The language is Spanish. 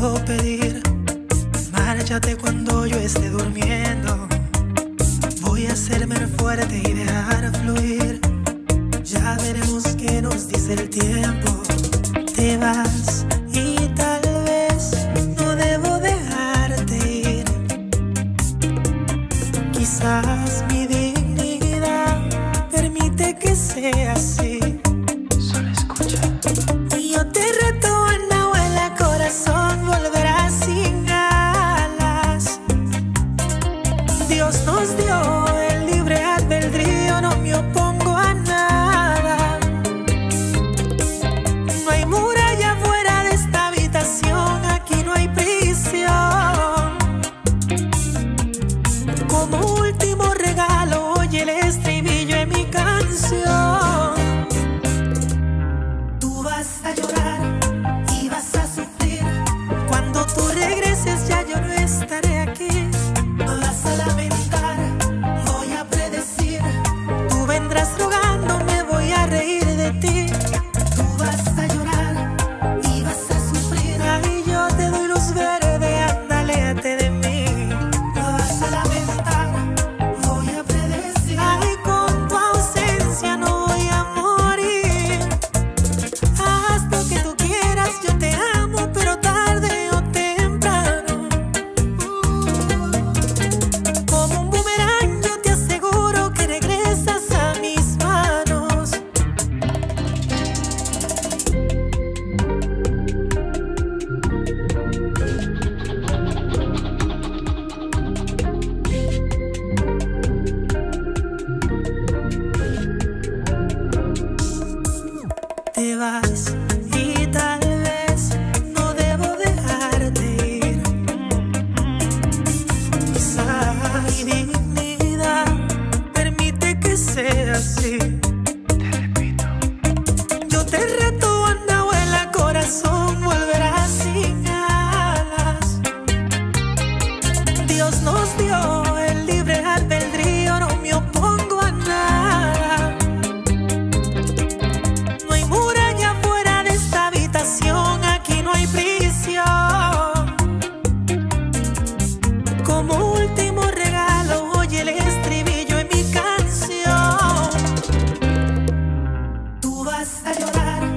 pedir. Márchate cuando yo esté durmiendo. Voy a hacerme fuerte y dejar fluir. Ya veremos qué nos dice el tiempo. Te vas y tal vez no debo dejarte ir. Quizás mi dignidad permite que seas horas rogando. Dios nos dio el libre albedrío, no me opongo a nada. No hay muralla fuera de esta habitación, aquí no hay prisión. Como último regalo, oye el estribillo en mi canción. Tú vas a llorar.